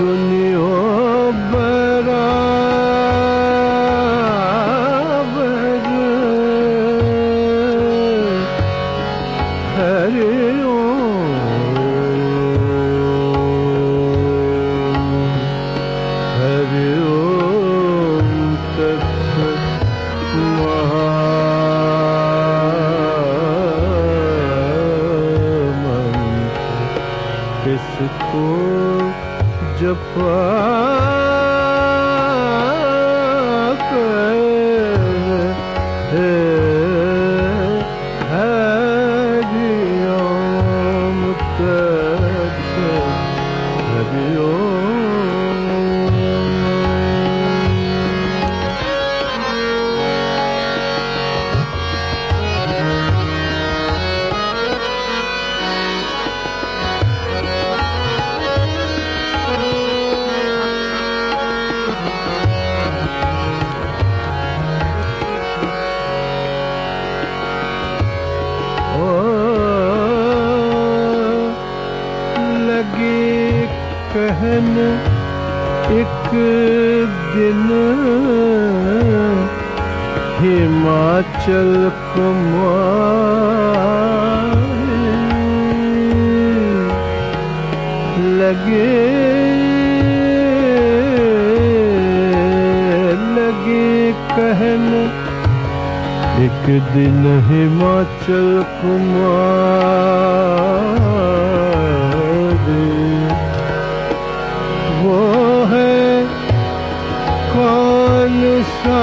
दुनिया you चल कुमार। लगे लगे कहन। एक दिन हिमाचल कुमार। वो है कौन सा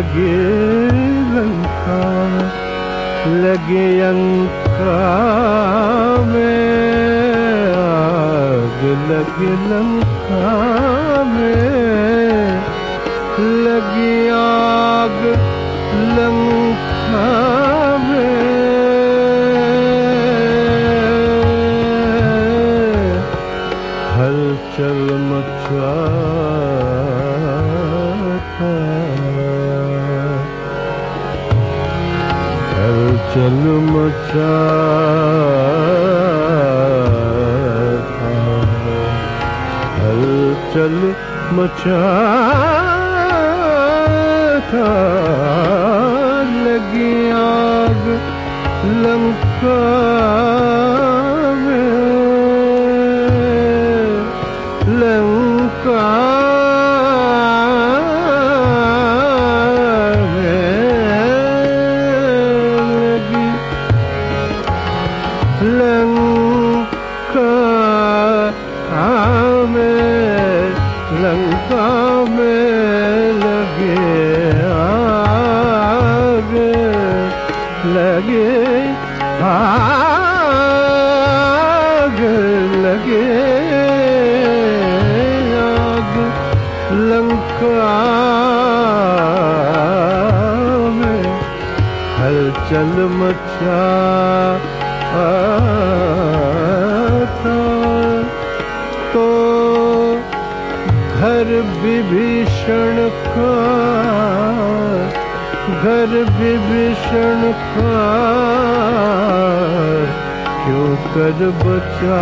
लगे लंका लगे अंका में आग लगे लंका में लगे आग लंका हलचल मचा था लगी आग लंका। विभीषण का घर विभीषण का क्यों कर बचा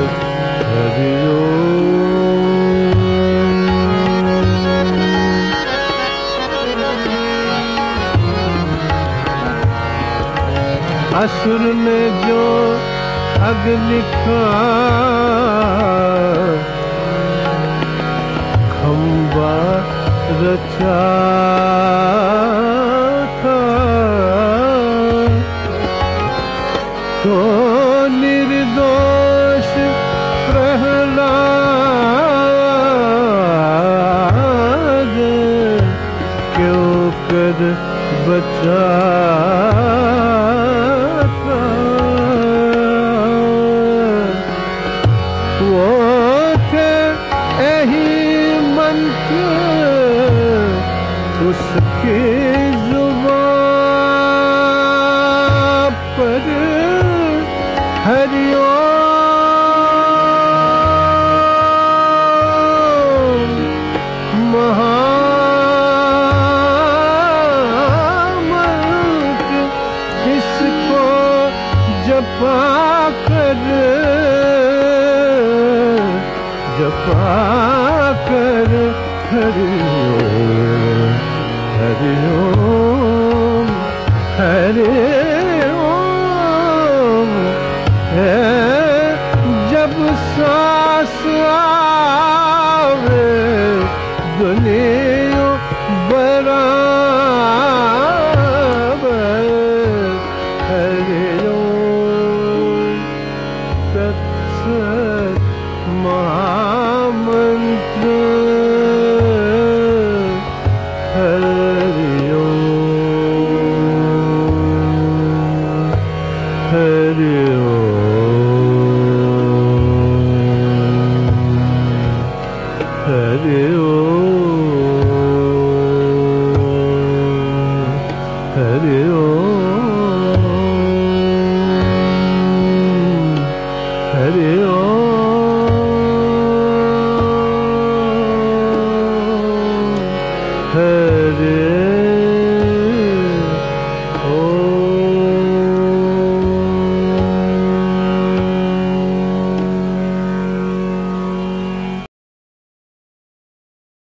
असुर ने जो अग लिखा खम्बा रचा। उसकी ज़ुबान पर इसको जपा कर कृपा कर हरि Hadi.